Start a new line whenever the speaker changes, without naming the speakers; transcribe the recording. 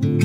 you